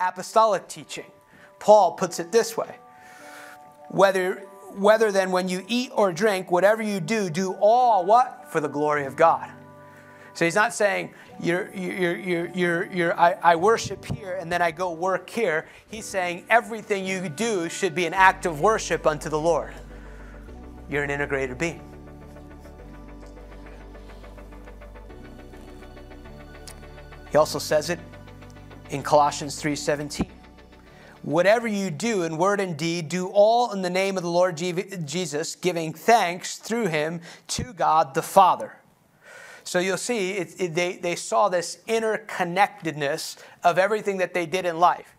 apostolic teaching. Paul puts it this way whether, whether then when you eat or drink, whatever you do, do all what? For the glory of God. So he's not saying you're, you're, you're, you're, you're, I, I worship here and then I go work here. He's saying everything you do should be an act of worship unto the Lord. You're an integrated being. He also says it in Colossians 3:17. Whatever you do in word and deed, do all in the name of the Lord Jesus, giving thanks through him to God the Father. So you'll see it, it, they, they saw this interconnectedness of everything that they did in life.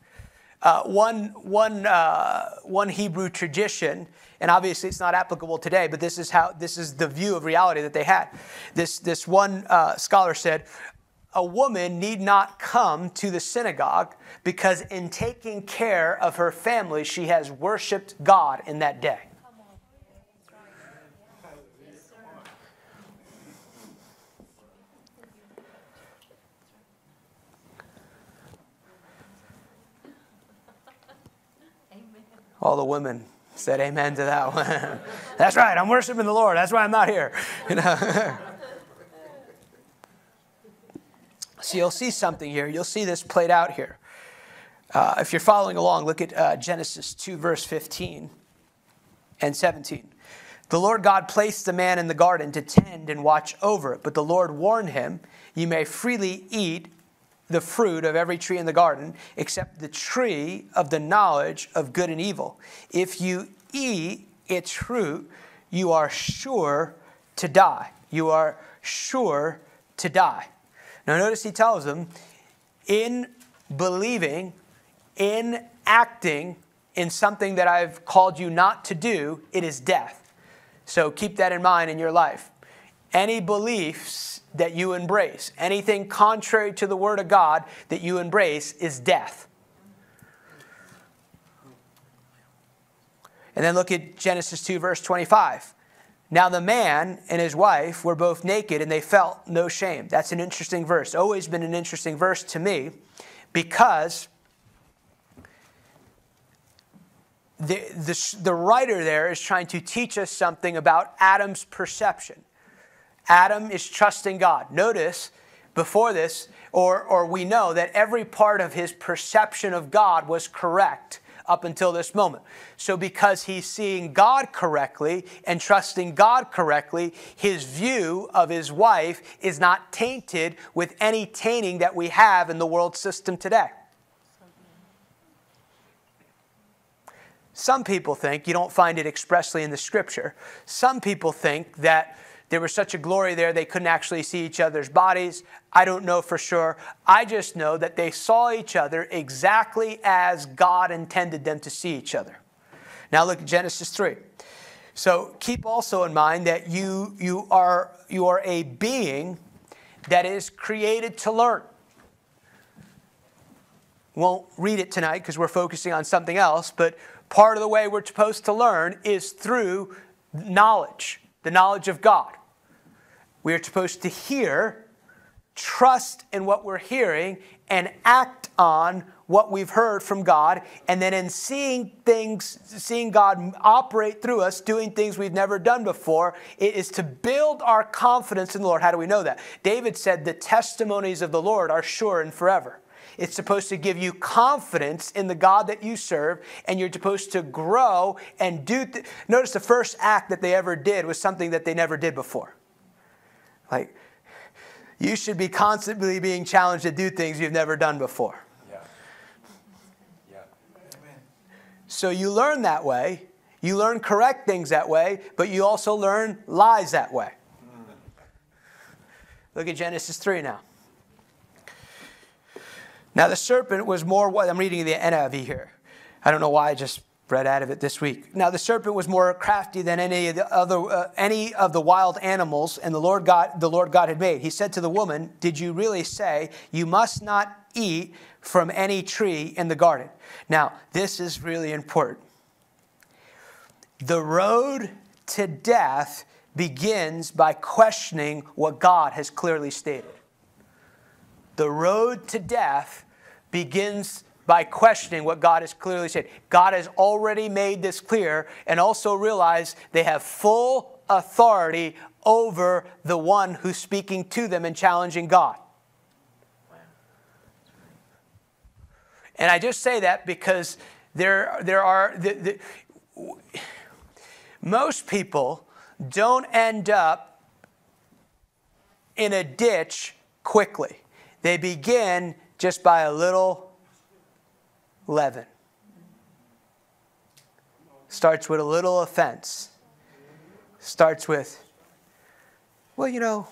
Uh, one, one, uh, one Hebrew tradition, and obviously it's not applicable today, but this is how this is the view of reality that they had. This, this one uh, scholar said, a woman need not come to the synagogue because in taking care of her family, she has worshiped God in that day. All the women said amen to that one. That's right, I'm worshiping the Lord. That's why I'm not here. You know? So you'll see something here. You'll see this played out here. Uh, if you're following along, look at uh, Genesis 2, verse 15 and 17. The Lord God placed the man in the garden to tend and watch over it, but the Lord warned him, You may freely eat the fruit of every tree in the garden, except the tree of the knowledge of good and evil. If you eat its fruit, you are sure to die. You are sure to die. Now, notice he tells them, in believing, in acting in something that I've called you not to do, it is death. So keep that in mind in your life. Any beliefs that you embrace, anything contrary to the Word of God that you embrace, is death. And then look at Genesis 2, verse 25. Now the man and his wife were both naked and they felt no shame. That's an interesting verse. Always been an interesting verse to me because the, the, the writer there is trying to teach us something about Adam's perception. Adam is trusting God. Notice before this, or, or we know that every part of his perception of God was correct up until this moment. So, because he's seeing God correctly and trusting God correctly, his view of his wife is not tainted with any tainting that we have in the world system today. Some people think, you don't find it expressly in the scripture, some people think that there was such a glory there, they couldn't actually see each other's bodies. I don't know for sure. I just know that they saw each other exactly as God intended them to see each other. Now look at Genesis 3. So keep also in mind that you, you, are, you are a being that is created to learn. Won't read it tonight because we're focusing on something else, but part of the way we're supposed to learn is through knowledge, the knowledge of God. We are supposed to hear, trust in what we're hearing, and act on what we've heard from God. And then in seeing things, seeing God operate through us, doing things we've never done before, it is to build our confidence in the Lord. How do we know that? David said, The testimonies of the Lord are sure and forever. It's supposed to give you confidence in the God that you serve, and you're supposed to grow and do. Th- Notice the first act that they ever did was something that they never did before. Like, you should be constantly being challenged to do things you've never done before. Yeah. Yeah. So you learn that way. You learn correct things that way, but you also learn lies that way. Mm. Look at Genesis 3 now. Now the serpent was more what I'm reading the NIV here. I don't know why I just read out of it this week. Now the serpent was more crafty than any of the other uh, any of the wild animals and the Lord God the Lord God had made. He said to the woman, "Did you really say you must not eat from any tree in the garden?" Now, this is really important. The road to death begins by questioning what God has clearly stated. The road to death begins by questioning what God has clearly said. God has already made this clear, and also realize they have full authority over the one who's speaking to them and challenging God. And I just say that because there, there are, the, the, most people don't end up in a ditch quickly. They begin just by a little leaven. Starts with a little offense. Starts with, well, you know,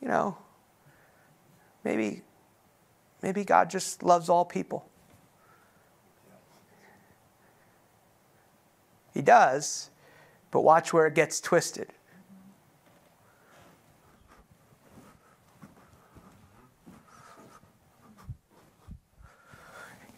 you know, maybe maybe God just loves all people. He does, but watch where it gets twisted.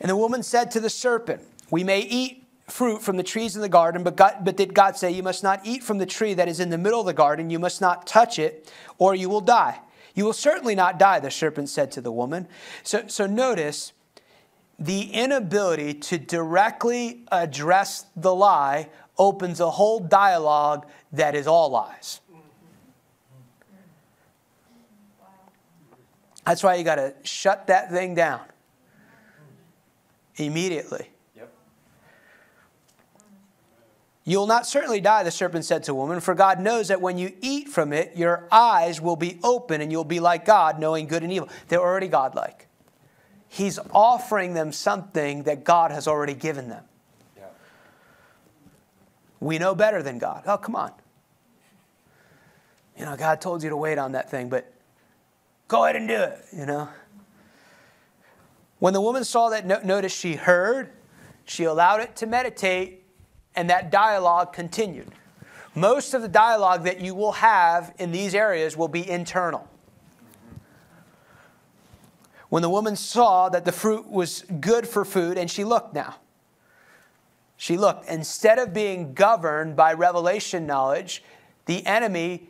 And the woman said to the serpent, We may eat fruit from the trees in the garden, but, God, but did God say, You must not eat from the tree that is in the middle of the garden, you must not touch it, or you will die? You will certainly not die, the serpent said to the woman. So, so notice the inability to directly address the lie opens a whole dialogue that is all lies. That's why you got to shut that thing down immediately. Yep. You'll not certainly die, the serpent said to woman, for God knows that when you eat from it, your eyes will be open and you'll be like God, knowing good and evil. They're already godlike. He's offering them something that God has already given them. Yeah. We know better than God. Oh, come on. You know, God told you to wait on that thing, but go ahead and do it, you know. When the woman saw that, notice she heard, she allowed it to meditate, and that dialogue continued. Most of the dialogue that you will have in these areas will be internal. When the woman saw that the fruit was good for food, and she looked now. She looked. Instead of being governed by revelation knowledge, the enemy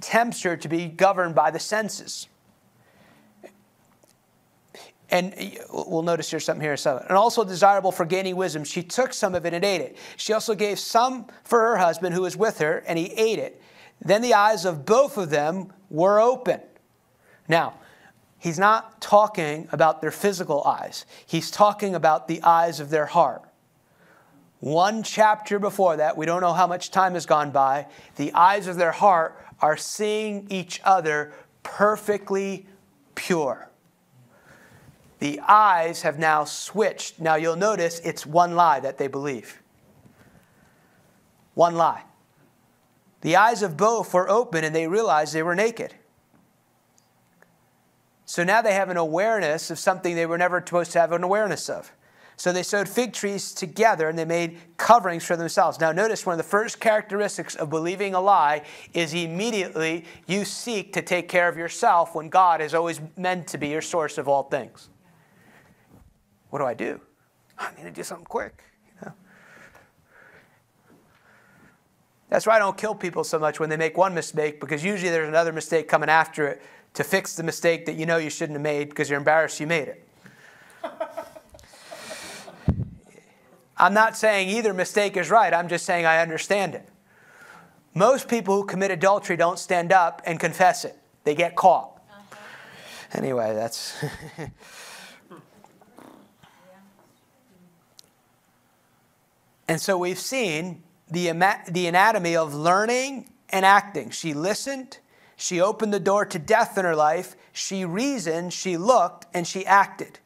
tempts her to be governed by the senses. And we'll notice here something here. So, and also desirable for gaining wisdom. She took some of it and ate it. She also gave some for her husband who was with her, and he ate it. Then the eyes of both of them were open. Now, he's not talking about their physical eyes, he's talking about the eyes of their heart. One chapter before that, we don't know how much time has gone by, the eyes of their heart are seeing each other perfectly pure. The eyes have now switched. Now you'll notice it's one lie that they believe. One lie. The eyes of both were open and they realized they were naked. So now they have an awareness of something they were never supposed to have an awareness of. So they sewed fig trees together and they made coverings for themselves. Now, notice one of the first characteristics of believing a lie is immediately you seek to take care of yourself when God is always meant to be your source of all things. What do I do? I need to do something quick. You know? That's why I don't kill people so much when they make one mistake because usually there's another mistake coming after it to fix the mistake that you know you shouldn't have made because you're embarrassed you made it. I'm not saying either mistake is right, I'm just saying I understand it. Most people who commit adultery don't stand up and confess it, they get caught. Uh-huh. Anyway, that's. And so we've seen the, the anatomy of learning and acting. She listened, she opened the door to death in her life, she reasoned, she looked, and she acted.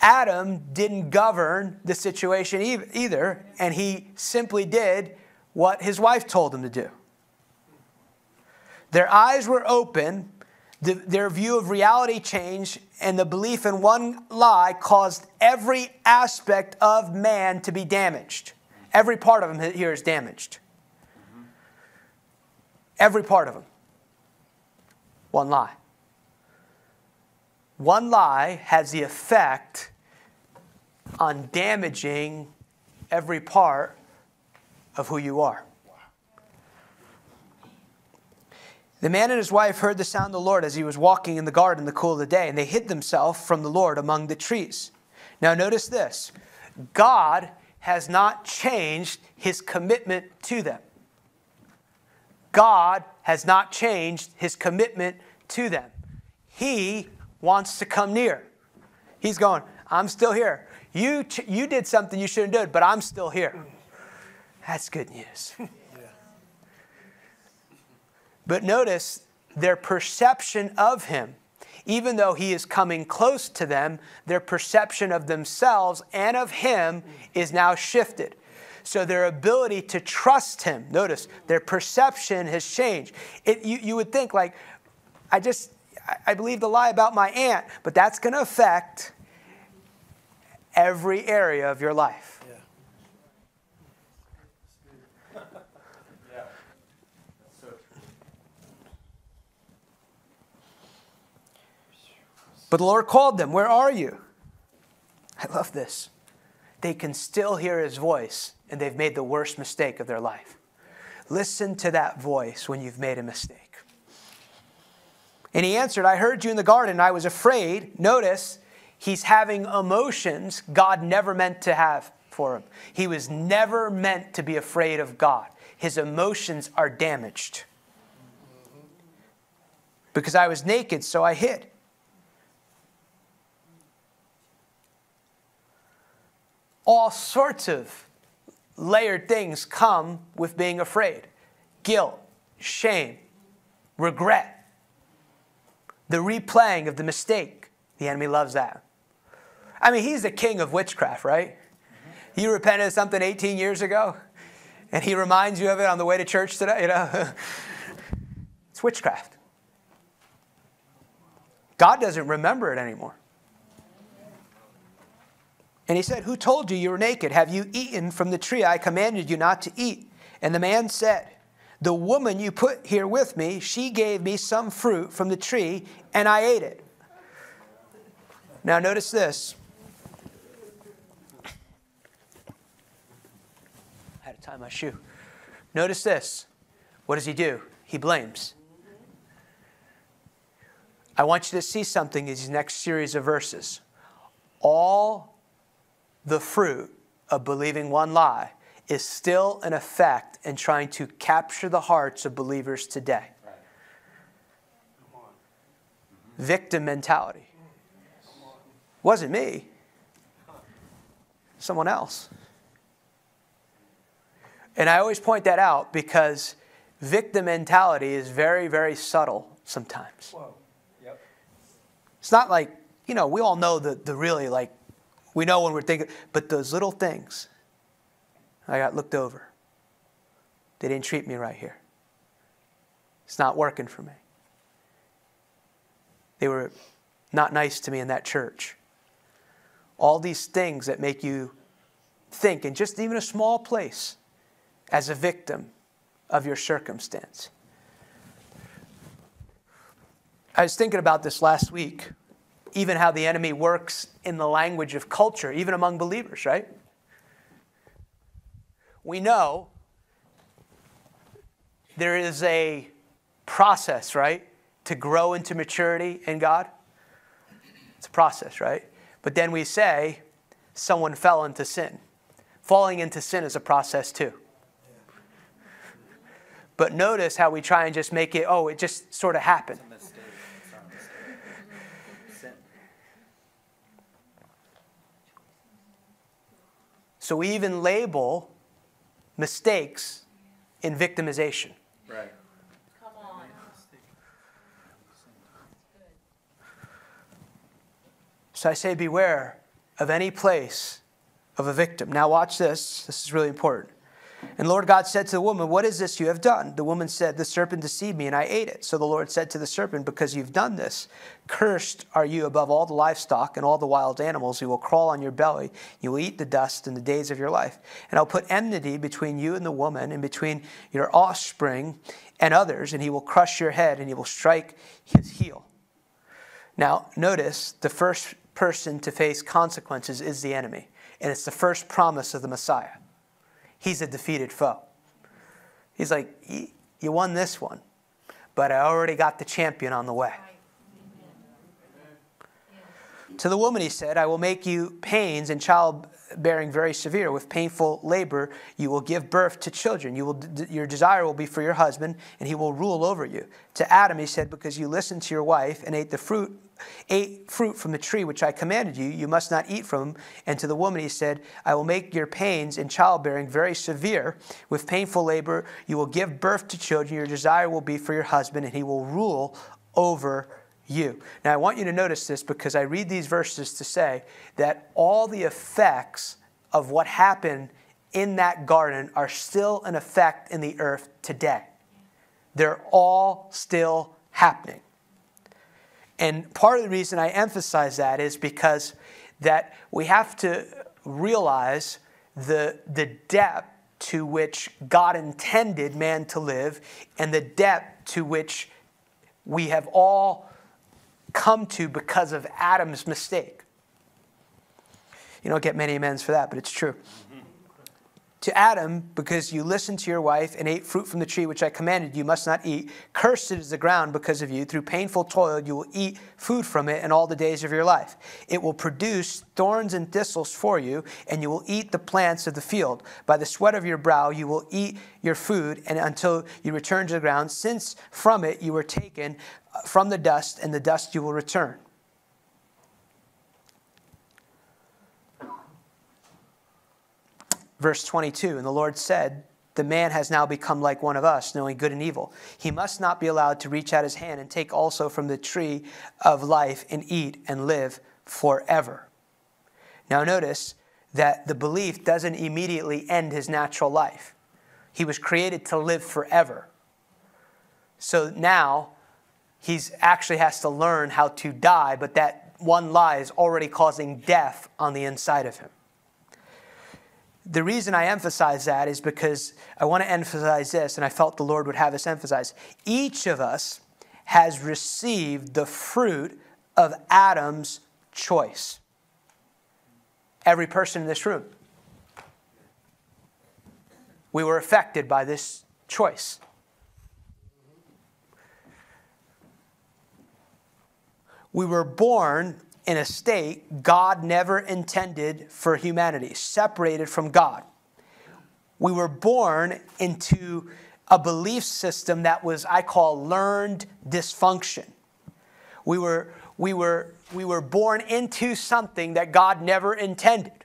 Adam didn't govern the situation either, and he simply did what his wife told him to do. Their eyes were open, the, their view of reality changed, and the belief in one lie caused every aspect of man to be damaged. Every part of him here is damaged. Every part of him. One lie. One lie has the effect on damaging every part of who you are. The man and his wife heard the sound of the Lord as he was walking in the garden in the cool of the day, and they hid themselves from the Lord among the trees. Now, notice this God has not changed his commitment to them. God has not changed his commitment to them. He wants to come near. He's going, I'm still here. You, you did something you shouldn't do, but I'm still here. That's good news. But notice their perception of him, even though he is coming close to them, their perception of themselves and of him is now shifted. So their ability to trust him, notice their perception has changed. It, you, you would think, like, I just, I believe the lie about my aunt, but that's going to affect every area of your life. But the Lord called them, Where are you? I love this. They can still hear his voice, and they've made the worst mistake of their life. Listen to that voice when you've made a mistake. And he answered, I heard you in the garden, I was afraid. Notice, he's having emotions God never meant to have for him. He was never meant to be afraid of God. His emotions are damaged. Because I was naked, so I hid. All sorts of layered things come with being afraid guilt, shame, regret, the replaying of the mistake. The enemy loves that. I mean, he's the king of witchcraft, right? Mm-hmm. You repented of something 18 years ago, and he reminds you of it on the way to church today, you know? it's witchcraft. God doesn't remember it anymore. And he said, Who told you you were naked? Have you eaten from the tree I commanded you not to eat? And the man said, The woman you put here with me, she gave me some fruit from the tree, and I ate it. Now, notice this. I had to tie my shoe. Notice this. What does he do? He blames. I want you to see something in these next series of verses. All the fruit of believing one lie is still an effect in trying to capture the hearts of believers today. Victim mentality. Wasn't me, someone else. And I always point that out because victim mentality is very, very subtle sometimes. Yep. It's not like, you know, we all know the, the really like we know when we're thinking, but those little things, I got looked over. They didn't treat me right here. It's not working for me. They were not nice to me in that church. All these things that make you think, in just even a small place, as a victim of your circumstance. I was thinking about this last week even how the enemy works in the language of culture, even among believers, right? We know there is a process, right, to grow into maturity in God. It's a process, right? But then we say someone fell into sin. Falling into sin is a process too. But notice how we try and just make it, oh, it just sort of happened. So we even label mistakes in victimization. Right. Come on. So I say, beware of any place of a victim. Now, watch this. This is really important. And Lord God said to the woman, What is this you have done? The woman said, The serpent deceived me, and I ate it. So the Lord said to the serpent, Because you've done this, cursed are you above all the livestock and all the wild animals. You will crawl on your belly. You will eat the dust in the days of your life. And I'll put enmity between you and the woman, and between your offspring and others, and he will crush your head, and he will strike his heel. Now, notice the first person to face consequences is the enemy, and it's the first promise of the Messiah he's a defeated foe. He's like, You won this one, but I already got the champion on the way. To the woman he said, I will make you pains and childbearing very severe. With painful labor, you will give birth to children. You will, your desire will be for your husband, and he will rule over you. To Adam he said, Because you listened to your wife and ate the fruit ate fruit from the tree which I commanded you, you must not eat from. And to the woman he said, I will make your pains in childbearing very severe. With painful labor, you will give birth to children. Your desire will be for your husband, and he will rule over you. Now, I want you to notice this because I read these verses to say that all the effects of what happened in that garden are still an effect in the earth today. They're all still happening. And part of the reason I emphasize that is because that we have to realize the, the depth to which God intended man to live and the depth to which we have all come to because of Adam's mistake. You don't get many amens for that, but it's true to Adam, because you listened to your wife and ate fruit from the tree which I commanded you must not eat. Cursed is the ground because of you. Through painful toil you will eat food from it in all the days of your life. It will produce thorns and thistles for you, and you will eat the plants of the field. By the sweat of your brow you will eat your food, and until you return to the ground, since from it you were taken uh, from the dust, and the dust you will return. Verse 22 And the Lord said, The man has now become like one of us, knowing good and evil. He must not be allowed to reach out his hand and take also from the tree of life and eat and live forever. Now, notice that the belief doesn't immediately end his natural life. He was created to live forever. So now he actually has to learn how to die, but that one lie is already causing death on the inside of him. The reason I emphasize that is because I want to emphasize this, and I felt the Lord would have us emphasize. Each of us has received the fruit of Adam's choice. Every person in this room. We were affected by this choice. We were born in a state God never intended for humanity, separated from God. We were born into a belief system that was, I call, learned dysfunction. We were, we were, we were born into something that God never intended.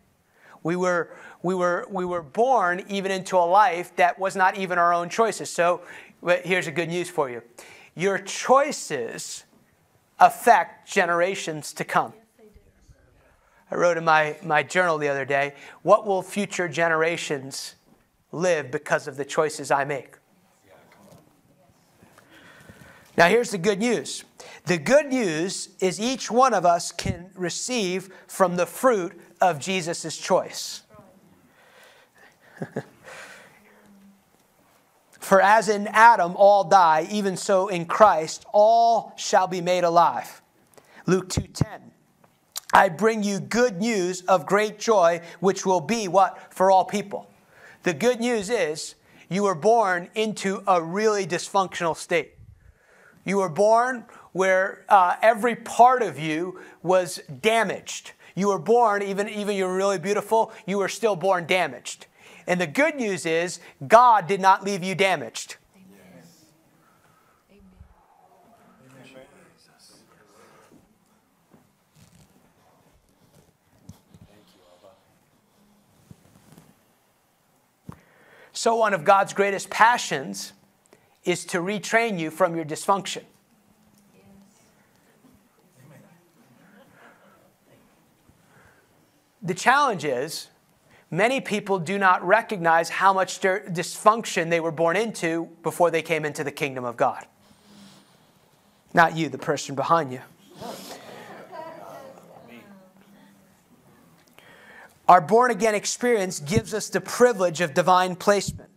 We were, we, were, we were born even into a life that was not even our own choices. So here's a good news for you your choices affect generations to come. I wrote in my, my journal the other day, what will future generations live because of the choices I make? Now, here's the good news. The good news is each one of us can receive from the fruit of Jesus' choice. For as in Adam all die, even so in Christ all shall be made alive. Luke 2:10. I bring you good news of great joy, which will be what? For all people. The good news is you were born into a really dysfunctional state. You were born where uh, every part of you was damaged. You were born, even, even you're really beautiful, you were still born damaged. And the good news is, God did not leave you damaged. So, one of God's greatest passions is to retrain you from your dysfunction. The challenge is Many people do not recognize how much dysfunction they were born into before they came into the kingdom of God. Not you, the person behind you. Our born again experience gives us the privilege of divine placement.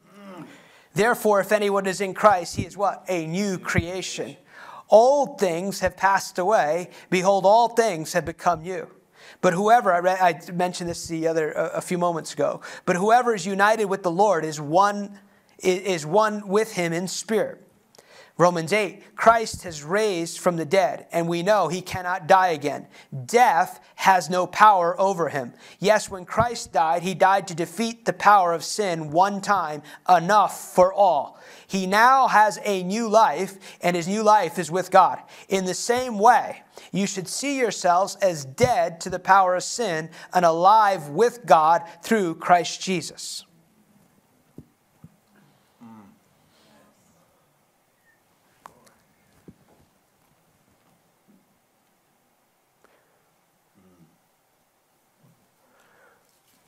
Therefore, if anyone is in Christ, he is what? A new creation. Old things have passed away. Behold, all things have become new. But whoever, I, I mentioned this the other, a, a few moments ago, but whoever is united with the Lord is one, is one with him in spirit. Romans 8, Christ has raised from the dead, and we know he cannot die again. Death has no power over him. Yes, when Christ died, he died to defeat the power of sin one time, enough for all. He now has a new life, and his new life is with God. In the same way, you should see yourselves as dead to the power of sin and alive with God through Christ Jesus.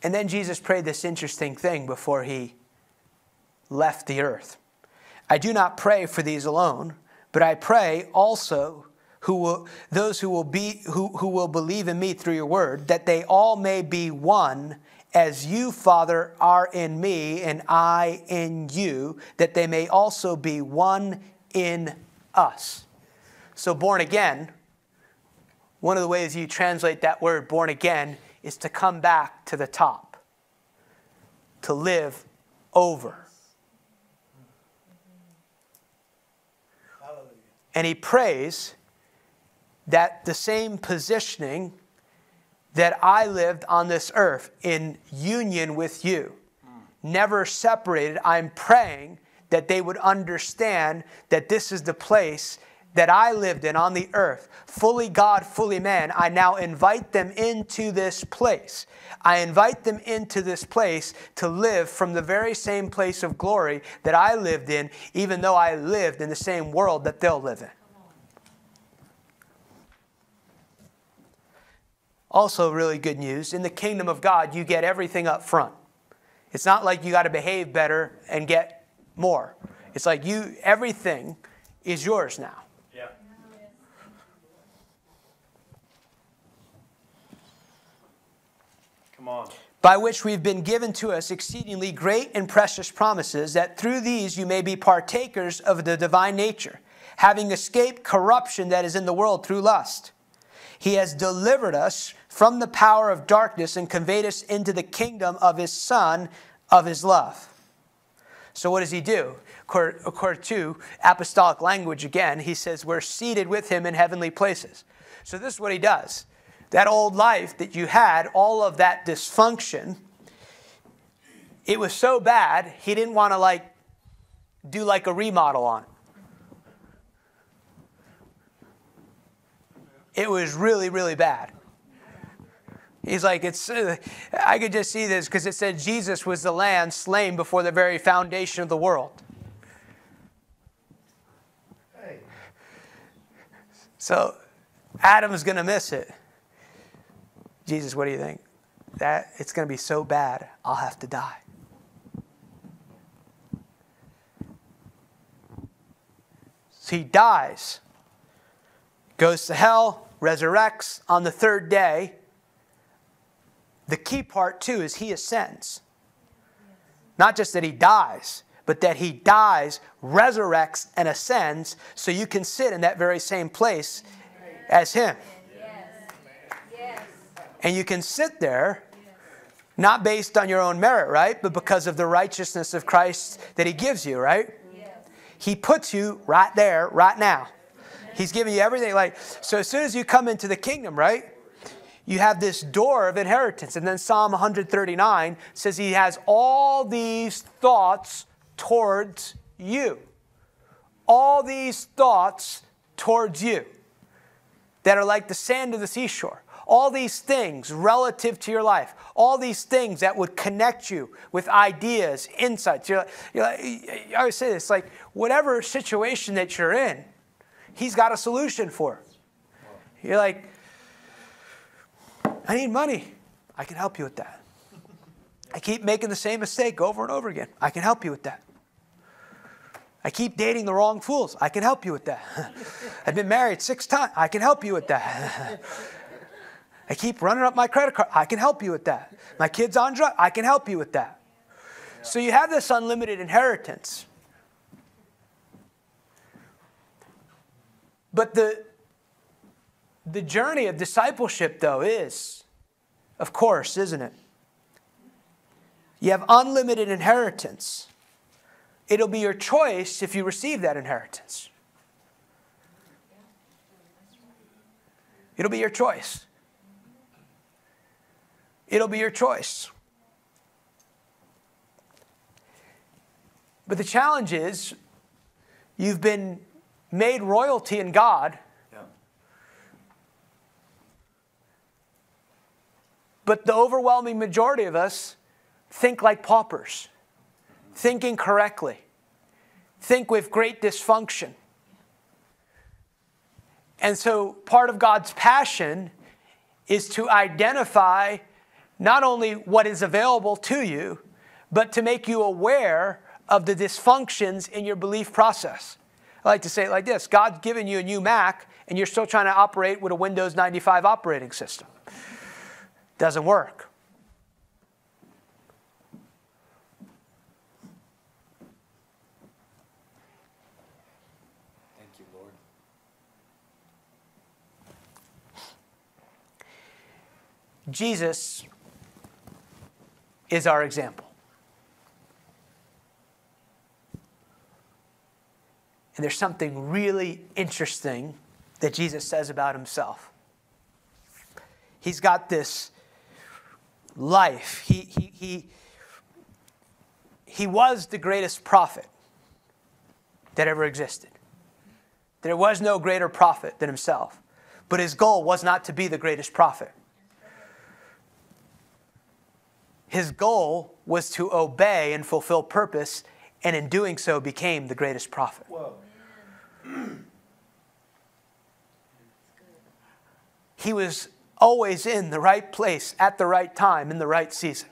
And then Jesus prayed this interesting thing before he left the earth. I do not pray for these alone, but I pray also who will, those who will, be, who, who will believe in me through your word, that they all may be one, as you, Father, are in me and I in you, that they may also be one in us. So, born again, one of the ways you translate that word born again is to come back to the top, to live over. Mm-hmm. And he prays that the same positioning that I lived on this earth in union with you, never separated, I'm praying that they would understand that this is the place that I lived in on the earth, fully God, fully man, I now invite them into this place. I invite them into this place to live from the very same place of glory that I lived in, even though I lived in the same world that they'll live in. Also, really good news in the kingdom of God, you get everything up front. It's not like you got to behave better and get more. It's like you, everything is yours now. Come on. By which we've been given to us exceedingly great and precious promises, that through these you may be partakers of the divine nature, having escaped corruption that is in the world through lust. He has delivered us from the power of darkness and conveyed us into the kingdom of his Son, of his love. So, what does he do? According to apostolic language, again, he says, We're seated with him in heavenly places. So, this is what he does that old life that you had, all of that dysfunction, it was so bad, he didn't want to like do like a remodel on it. It was really, really bad. He's like, it's. Uh, I could just see this because it said Jesus was the lamb slain before the very foundation of the world. Hey. So Adam's going to miss it. Jesus, what do you think? That it's going to be so bad, I'll have to die. So he dies, goes to hell, resurrects on the third day. The key part, too, is he ascends. Not just that he dies, but that he dies, resurrects, and ascends so you can sit in that very same place as him. And you can sit there, not based on your own merit, right? But because of the righteousness of Christ that He gives you, right? He puts you right there, right now. He's giving you everything. Like, so as soon as you come into the kingdom, right? You have this door of inheritance. And then Psalm 139 says he has all these thoughts towards you. All these thoughts towards you that are like the sand of the seashore all these things relative to your life, all these things that would connect you with ideas, insights. You're, you're like, I always say this like, whatever situation that you're in, He's got a solution for. You're like, I need money. I can help you with that. I keep making the same mistake over and over again. I can help you with that. I keep dating the wrong fools. I can help you with that. I've been married six times. I can help you with that. I keep running up my credit card. I can help you with that. My kid's on drugs. I can help you with that. So you have this unlimited inheritance. But the, the journey of discipleship, though, is, of course, isn't it? You have unlimited inheritance. It'll be your choice if you receive that inheritance. It'll be your choice. It'll be your choice. But the challenge is you've been made royalty in God But the overwhelming majority of us think like paupers, think incorrectly, think with great dysfunction. And so part of God's passion is to identify not only what is available to you, but to make you aware of the dysfunctions in your belief process. I like to say it like this God's given you a new Mac, and you're still trying to operate with a Windows 95 operating system. Doesn't work. Thank you, Lord. Jesus is our example. And there's something really interesting that Jesus says about himself. He's got this life. He, he, he, he was the greatest prophet that ever existed. There was no greater prophet than himself. But his goal was not to be the greatest prophet. His goal was to obey and fulfill purpose, and in doing so became the greatest prophet. He was always in the right place at the right time in the right season.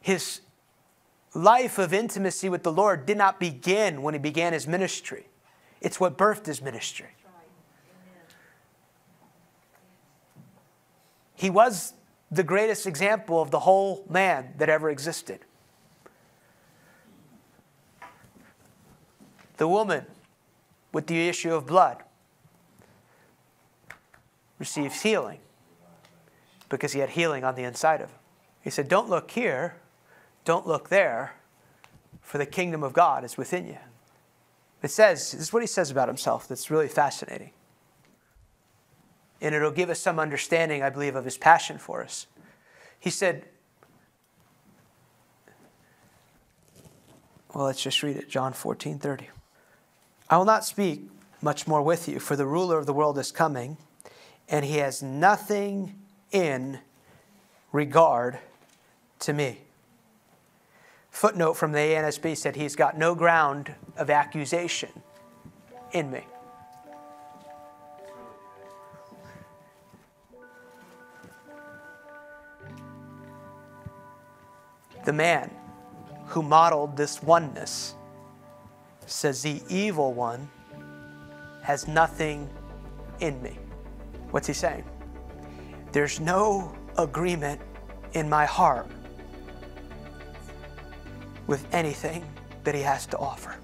His life of intimacy with the Lord did not begin when he began his ministry. It's what birthed his ministry. He was the greatest example of the whole man that ever existed. The woman with the issue of blood receives healing because he had healing on the inside of him. He said, Don't look here, don't look there, for the kingdom of God is within you. It says, this is what he says about himself that's really fascinating and it'll give us some understanding, I believe, of his passion for us. He said, well, let's just read it John 14 30. I will not speak much more with you, for the ruler of the world is coming, and he has nothing in regard to me. Footnote from the NASB said he's got no ground of accusation in me. the man who modeled this oneness says, The evil one has nothing in me. What's he saying? There's no agreement in my heart with anything that he has to offer.